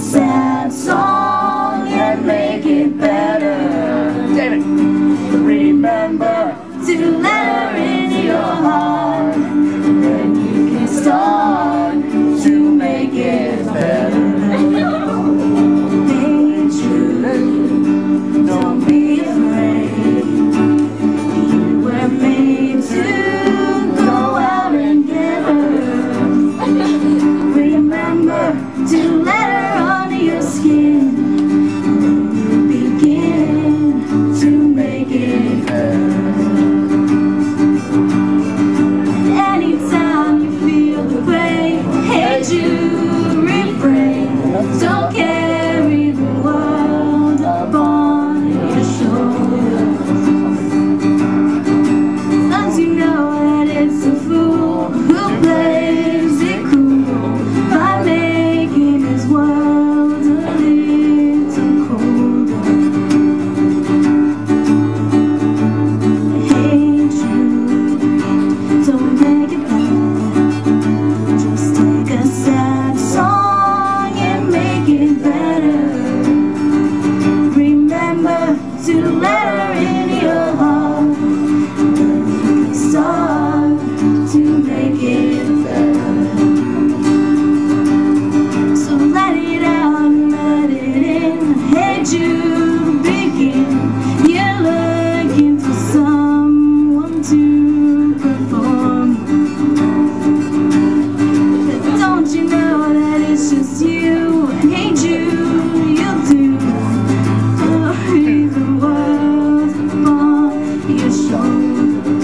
myself. Don't Música